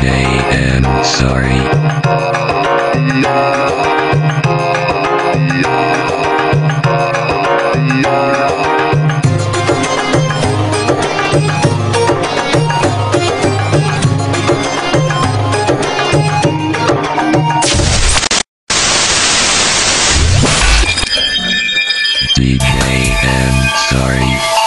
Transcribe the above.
DJ Sorry. DJ I'm Sorry.